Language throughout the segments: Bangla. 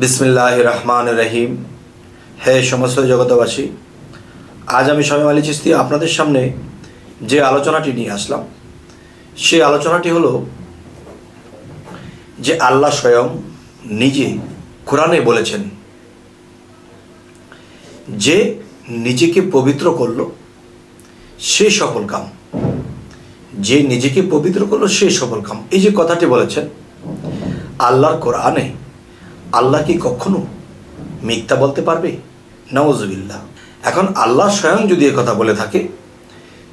বিসমিল্লাহ রহমান রহিম। হে সমস্ত জগতবাসী আজ আমি স্বামী আলী চিস্তি আপনাদের সামনে যে আলোচনাটি নিয়ে আসলাম, সেই আলোচনাটি হলো যে আল্লাহ স্বয়ং নিজে কোরআনে বলেছেন, যে নিজেকে পবিত্র করল, সে সফল কাম। যে নিজেকে পবিত্র করল, সে সফল কাম। এই যে কথাটি বলেছেন, আল্লাহর কোরআনে আল্লাহ কি কখনো মিথ্যা বলতে পারবে? নওয়াজবিল্লা এখন আল্লাহ স্বয়ং যদি কথা বলে থাকে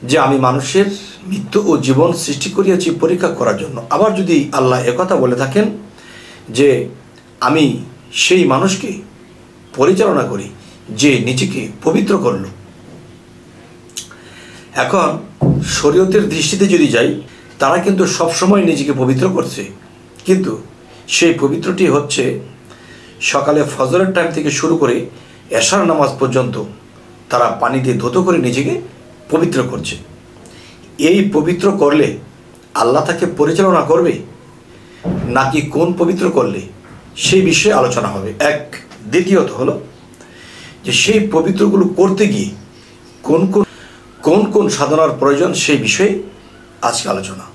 যে আমি মানুষের মৃত্যু ও জীবন সৃষ্টি করিয়াছি পরীক্ষা করার জন্য, আবার যদি আল্লাহ একথা বলে থাকেন যে আমি সেই মানুষকে পরিচালনা করি যে নিজেকে পবিত্র করল। এখন শরীয়তের দৃষ্টিতে যদি যাই, তারা কিন্তু সবসময় নিজেকে পবিত্র করছে। কিন্তু সেই পবিত্রটি হচ্ছে সকালে ফজরের টাইম থেকে শুরু করে এশার নামাজ পর্যন্ত তারা পানি দিয়ে ধুতো করে নিজেকে পবিত্র করছে। এই পবিত্র করলে আল্লাহ তাকে পরিচালনা করবে? নাকি কোন পবিত্র করলে? সেই বিষয়ে আলোচনা হবে। এক, দ্বিতীয়ত হলো যে সেই পবিত্রগুলো করতে গিয়ে কোন কোন কোন কোন সাধনার প্রয়োজন সেই বিষয়ে আজকে আলোচনা।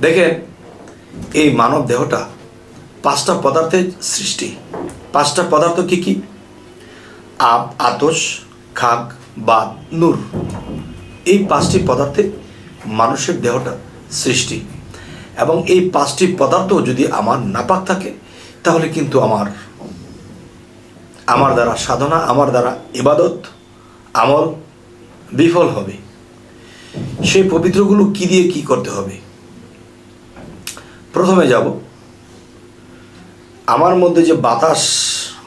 দেখেন, এই মানব দেহটা পাঁচটা পদার্থের সৃষ্টি। পাঁচটা পদার্থ কি কি? আব, আতস খাক বা নূর। এই পাঁচটি পদার্থে মানুষের দেহটা সৃষ্টি। এবং এই পাঁচটি পদার্থ যদি আমার নাপাক থাকে, তাহলে কিন্তু আমার আমার দ্বারা সাধনা, আমার দ্বারা ইবাদত আমল বিফল হবে। সেই পবিত্রগুলো কি দিয়ে কি করতে হবে? প্রথমে যাব আমার মধ্যে যে বাতাস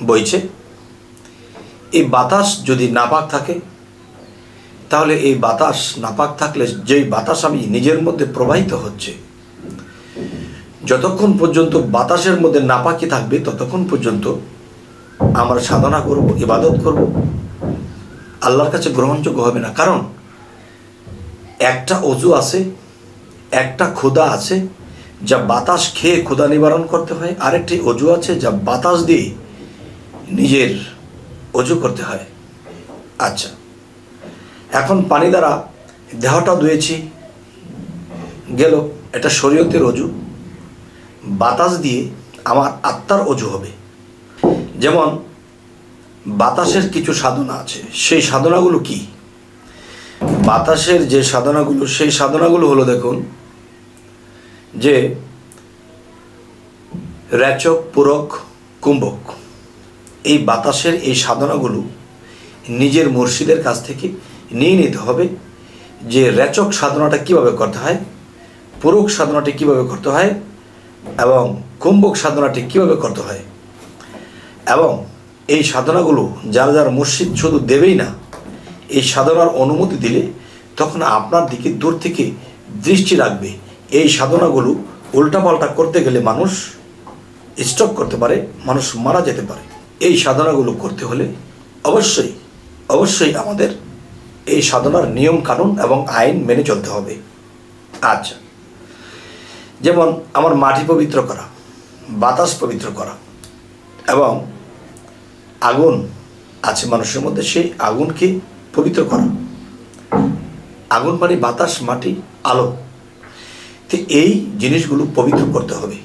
বইছে, এই বাতাস যদি নাপাক থাকে, তাহলে এই বাতাস নাপাক থাকলে যেই বাতাস আমি নিজের মধ্যে প্রবাহিত হচ্ছে, যতক্ষণ পর্যন্ত বাতাসের মধ্যে নাপাকি থাকবে, ততক্ষণ পর্যন্ত আমরা সাধনা করব, ইবাদত করব, আল্লাহর কাছে গ্রহণযোগ্য হবে না। কারণ একটা অজু আছে, একটা ক্ষুদা আছে যা বাতাস খেয়ে ক্ষুদা নিবারণ করতে হয়। আরেকটি অজু আছে যা বাতাস দিয়ে নিজের অজু করতে হয়। আচ্ছা এখন পানি দ্বারা দেহটা ধুয়েছি, গেল, এটা শরীয়তের অজু। বাতাস দিয়ে আমার আত্মার অজু হবে। যেমন, বাতাসের কিছু সাধনা আছে। সেই সাধনাগুলো কি? বাতাসের যে সাধনাগুলো, সেই সাধনাগুলো হলো দেখুন যে রেচক পূরক, কুম্ভক, এই বাতাসের এই সাধনাগুলো নিজের মুর্শিদের কাছ থেকে নিয়ে নিতে হবে যে রেচক সাধনাটা কীভাবে করতে হয়, পূরক সাধনাটি কীভাবে করতে হয় এবং কুম্ভক সাধনাটি কীভাবে করতে হয়। এবং এই সাধনাগুলো যার যার মুর্শিদ শুধু দেবেই না, এই সাধনার অনুমতি দিলে তখন আপনার দিকে দূর থেকে দৃষ্টি রাখবে। এই সাধনাগুলো উল্টাপাল্টা করতে গেলে মানুষ স্টপ করতে পারে, মানুষ মারা যেতে পারে। এই সাধনাগুলো করতে হলে অবশ্যই অবশ্যই আমাদের এই সাধনার নিয়ম কানুন এবং আইন মেনে চলতে হবে। আচ্ছা যেমন আমার মাটি পবিত্র করা, বাতাস পবিত্র করা এবং আগুন আছে মানুষের মধ্যে, সেই আগুনকে পবিত্র করা। আগুন পানি বাতাস, মাটি, আলো। তো এই জিনিসগুলো পবিত্র করতে হবে।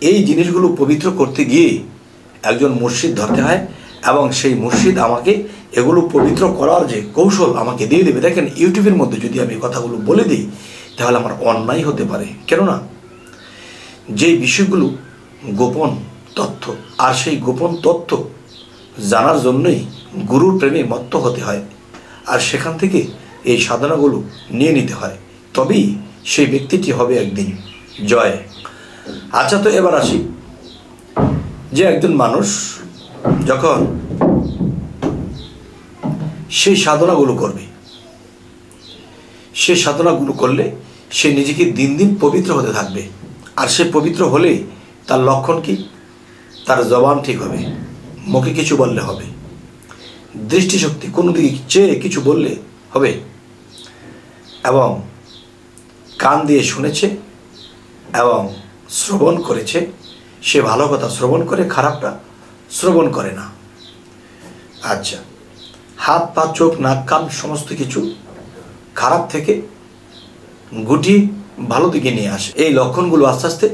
এই জিনিসগুলো পবিত্র করতে গিয়ে একজন মুর্শিদ ধরতে হয় এবং সেই মুর্শিদ আমাকে এগুলো পবিত্র করার যে কৌশল আমাকে দিয়ে দেবে। দেখেন, ইউটিউবের মধ্যে যদি আমি কথাগুলো বলে দিই, তাহলে আমার অন্যায় হতে পারে। কেননা, যে বিষয়গুলো গোপন তথ্য, আর সেই গোপন তথ্য জানার জন্যই গুরুর প্রেমে মত্ত হতে হয়। আর সেখান থেকে এই সাধনাগুলো নিয়ে নিতে হয়। তবেই সেই ব্যক্তিটি হবে একদিন জয়। আচ্ছা তো এবার আসি। যে একজন মানুষ যখন সেই সাধনাগুলো করবে, সে সাধনাগুলো করলে সে নিজেকে দিন দিন পবিত্র হতে থাকবে। আর সে পবিত্র হলে তার লক্ষণ কি? তার জবান ঠিক হবে, মুখে কিছু বললে হবে, দৃষ্টিশক্তি কোনো দিকে চেয়ে কিছু বললে হবে। এবং কান দিয়ে শুনেছে এবং শ্রবণ করেছে। সে ভালো কথা শ্রবণ করে, খারাপটা শ্রবণ করে না। আচ্ছা হাত, পা, চোখ, নাক, কান সমস্ত কিছু খারাপ থেকে গুটি ভালো দিকে নিয়ে আসে। এই লক্ষণগুলো আস্তে আস্তে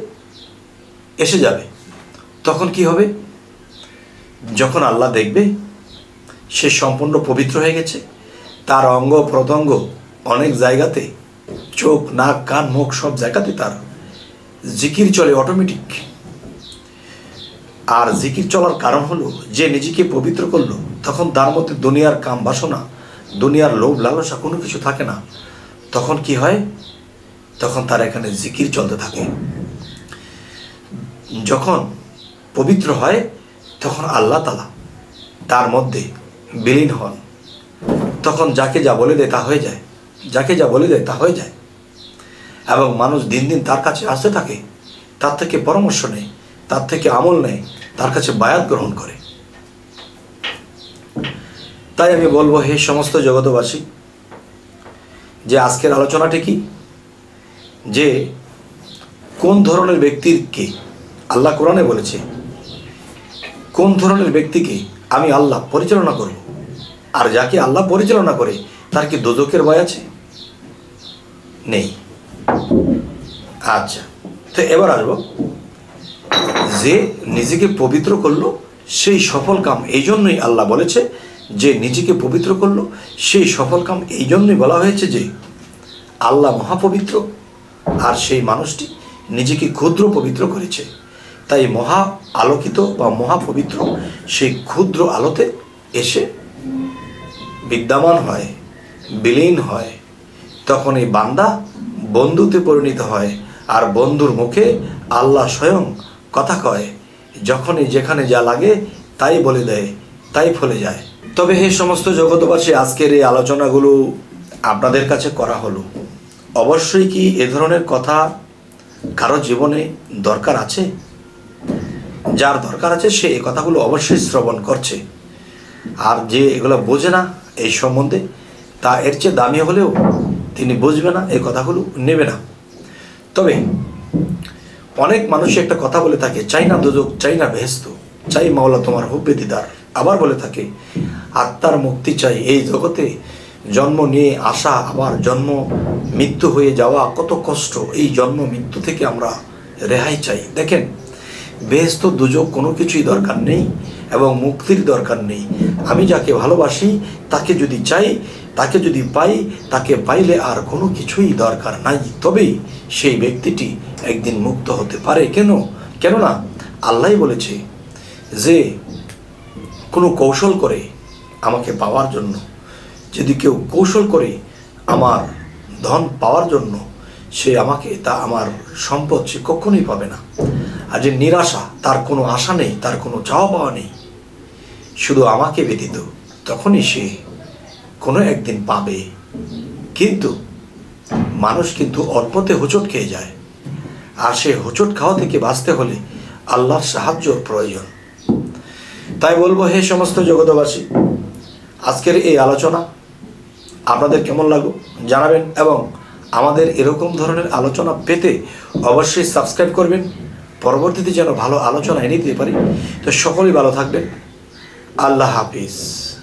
এসে যাবে। তখন কি হবে? যখন আল্লাহ দেখবে, সে সম্পূর্ণ পবিত্র হয়ে গেছে। তার অঙ্গ প্রত্যঙ্গ অনেক জায়গাতে চোখ, নাক, কান, মুখ সব জায়গাতে তার। জিকির চলে অটোমেটিক আর জিকির চলার কারণ হলো, যে নিজেকে পবিত্র করল, তখন তার মধ্যে দুনিয়ার কাম বাসনা, দুনিয়ার লোভ লালসা কোনো কিছু থাকে না। তখন কি হয়? তখন তার এখানে জিকির চলতে থাকে। যখন পবিত্র হয়, তখন আল্লাহ তালা তার মধ্যে বিলীন হন। তখন যাকে যা বলে দেয় তা হয়ে যায়। যাকে যা বলে দেয় তা হয়ে যায়। এবং মানুষ দিন দিন তার কাছে আসতে থাকে, তার থেকে পরামর্শ নেয়, তার থেকে আমল নেয়, তার কাছে বায়াত গ্রহণ করে। তাই আমি বলব, হে সমস্ত জগতবাসী যে আজকের আলোচনাটি কি? যে কোন ধরনের ব্যক্তিকে আল্লাহ কোরআনে বলেছে, কোন ধরনের ব্যক্তিকে আমি আল্লাহ পরিচালনা করব, আর যাকে আল্লাহ পরিচালনা করে, তার কি দোদকের ভয় আছে? নেই। আচ্ছা তো এবার আসব। যে নিজেকে পবিত্র করল, সেই সফল কাম এই জন্যই আল্লাহ বলেছে যে নিজেকে পবিত্র করল, সেই সফল কাম এই জন্যই বলা হয়েছে যে আল্লাহ মহাপবিত্র, আর সেই মানুষটি নিজেকে ক্ষুদ্র পবিত্র করেছে। তাই মহা আলোকিত বা মহাপবিত্র সেই ক্ষুদ্র আলোতে এসে বিদ্যমান হয়, বিলীন হয়। তখন এই বান্দা বন্ধুতে পরিণত হয়। আর বন্ধুর মুখে আল্লাহ স্বয়ং কথা কয়। যখনই যেখানে যা লাগে তাই বলে দেয়, তাই ফলে যায়। তবে হে সমস্ত জগতবাসী আজকের এই আলোচনাগুলো আপনাদের কাছে করা হলো। অবশ্যই কি এ ধরনের কথা কারও জীবনে দরকার আছে? যার দরকার আছে সে এই কথাগুলো অবশ্যই শ্রবণ করছে। আর যে এগুলো বোঝে না এই সম্বন্ধে, তা এর চেয়ে দামি হলেও তিনি বুঝবে না, এই কথাগুলো নেবে না। তবে অনেক মানুষ একটা কথা বলে থাকে, চাই না দুদক, চাই না ভেস্ত চাই মাওলা তোমার হুব্বে দিদার। আবার বলে থাকে, আত্মার মুক্তি চাই এই জগতে, জন্ম নিয়ে আসা আবার জন্ম, মৃত্যু হয়ে যাওয়া কত কষ্ট, এই জন্ম, মৃত্যু থেকে আমরা রেহাই চাই। দেখেন, বেহেস্ত দুযোগ কোনো কিছুই দরকার নেই এবং মুক্তির দরকার নেই। আমি যাকে ভালোবাসি, তাকে যদি চাই তাকে যদি পাই, তাকে পাইলে আর কোনো কিছুই দরকার নাই। তবেই সেই ব্যক্তিটি একদিন মুক্ত হতে পারে। কেন? কেননা আল্লাহ বলেছে যে, কোনো কৌশল করে আমাকে পাওয়ার জন্য, যদি কেউ কৌশল করে আমার ধন পাওয়ার জন্য, সে আমাকে তা আমার সম্পদ সে কখনোই পাবে না। আর যে নিরাশা, তার কোনো আশা নেই, তার কোনো চাওয়া পাওয়া নেই। শুধু আমাকে ব্যতীত তখনই সে কোনো একদিন পাবে। কিন্তু মানুষ কিন্তু অল্পতে হোঁচট খেয়ে যায়। আর সে হোঁচট খাওয়া থেকে বাঁচতে হলে আল্লাহর সাহায্যর প্রয়োজন। তাই বলব, হে সমস্ত জগতবাসী আজকের এই আলোচনা আপনাদের কেমন লাগল জানাবেন এবং আমাদের এরকম ধরনের আলোচনা পেতে অবশ্যই সাবস্ক্রাইব করবেন। পরবর্তীতে যেন ভালো আলোচনা এনে দিতে পারি। তো সকলেই ভালো থাকবেন। আল্লাহ হাফিজ।